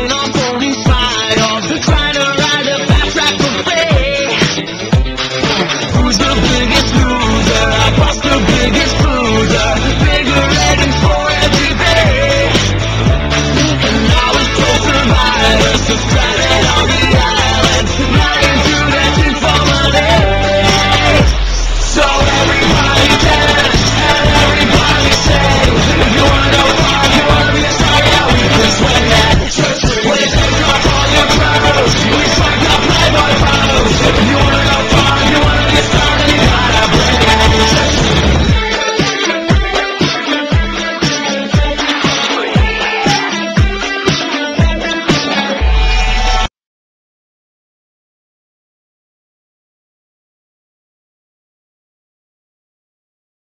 pain on phony signs.